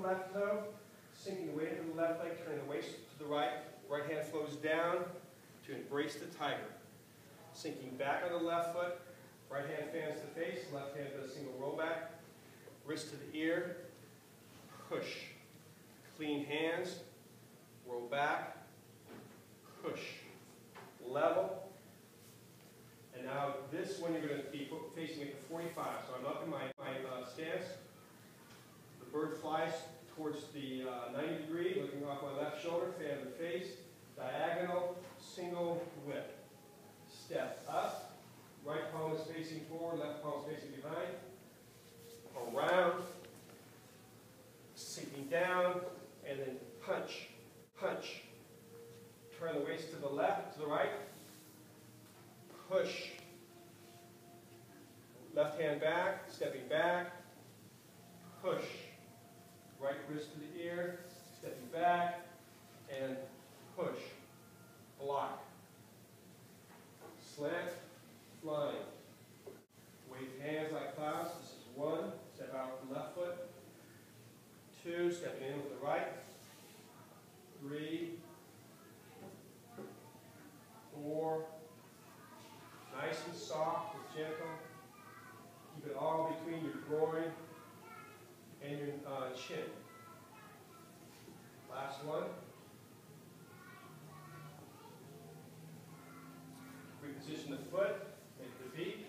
the left toe, sinking weight into the left leg, turning the waist to the right. Right hand flows down to embrace the tiger. Sinking back on the left foot, right hand fans the face, left hand does single roll back. Wrist to the ear, push. Clean hands, roll back, push. Level. And now this one you're going to be facing at the 45. So I'm up in my, my uh, stance. Bird flies towards the uh, 90 degree, looking off my left shoulder, fan the face, diagonal, single whip. Step up, right palm is facing forward, left palm is facing behind. Around, sinking down, and then punch, punch. Turn the waist to the left, to the right. Push. Left hand back, stepping back. Push. Right wrist to the ear, stepping back, and push. Block. Slant, flying. Wave hands like clouds. This is one. Step out with the left foot. Two, stepping in with the right. Three, four. Nice and soft and gentle. Keep it all between your groin and your uh, chin. Last one. Reposition the foot, make the beat.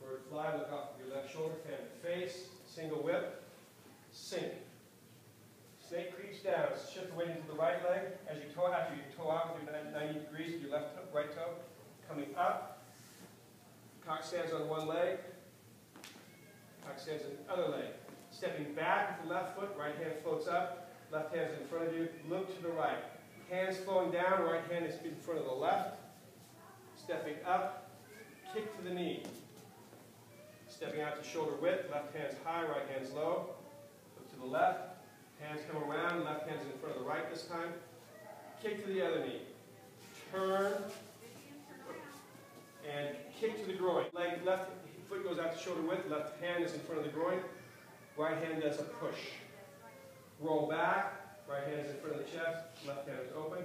Bird fly, look off your left shoulder, fan the face, single whip, sink. Snake creeps down, shift the weight into the right leg as you toe after you toe out with your 90 degrees your left toe, right toe, coming up. Cock stands on one leg, stands on the other leg. Stepping back with the left foot, right hand floats up, left hand's in front of you, look to the right. Hands flowing down, right hand is in front of the left. Stepping up, kick to the knee. Stepping out to shoulder width, left hand's high, right hand's low. Look to the left, hands come around, left hand's in front of the right this time. Kick to the other knee. Turn, and kick to the groin. Leg, left goes out to shoulder width, left hand is in front of the groin. Right hand does a push. Roll back, Right hand is in front of the chest, left hand is open.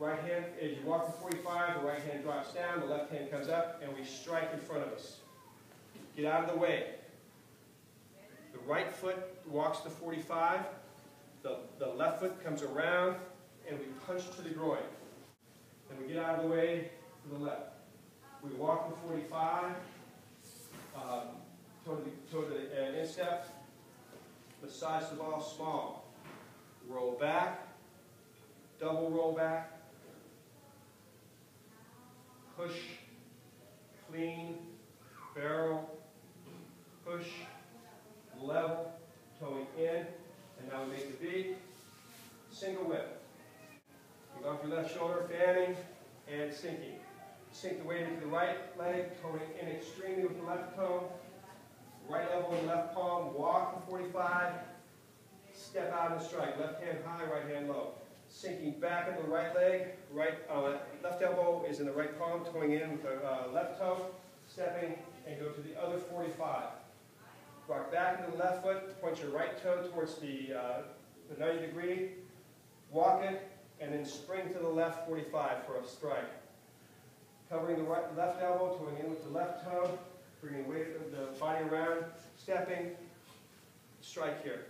Right hand, as you walk to 45, the right hand drops down, the left hand comes up, and we strike in front of us. Get out of the way. The right foot walks to 45, the, the left foot comes around, and we punch to the groin. And we get out of the way to the left. We walk to 45, um, toe to the, toe to the uh, instep, massage the ball small roll back, double roll back, push, clean, barrel, push, level, toeing in, and now we make the beat, single whip. You off your left shoulder, fanning, and sinking. Sink the weight into the right leg, toeing in extremely with the left toe, right elbow and left palm, walk for 45, step out and strike. Left hand high, right hand low. Sinking back into the right leg, right uh, left elbow is in the right palm, toeing in with the uh, left toe, stepping and go to the other 45. Rock back into the left foot, point your right toe towards the, uh, the 90 degree, walk it, and then spring to the left 45 for a strike. Covering the right, left elbow, toeing in with the left toe, bringing weight of the body around, stepping, strike here.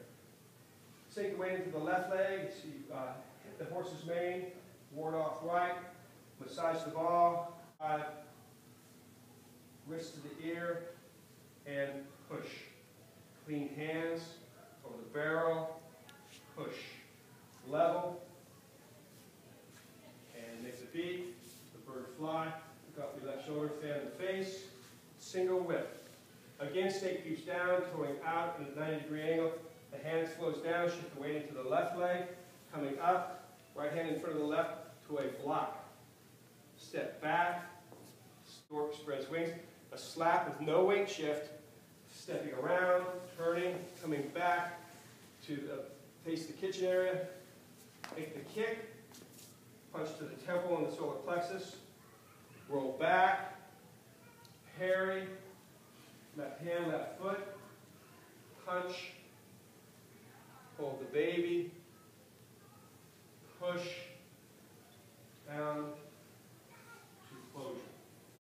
Sink the weight into the left leg. See, uh, hit the horse's mane. Ward off right. Massage the ball. Five. Wrist to the ear. And push. Clean hands over the barrel. Push. Level. And make the beat. The bird fly. Look off your left shoulder. Fan the face. Single whip. Again, snake creeps down, toeing out in a 90 degree angle. The hand flows down, shift the weight into the left leg, coming up, right hand in front of the left to a block. Step back, stork spreads wings, a slap with no weight shift, stepping around, turning, coming back to the, face the kitchen area, make the kick, punch to the temple and the solar plexus, Roll back. Parry. Left hand, left foot. Punch. Hold the baby. Push. Down.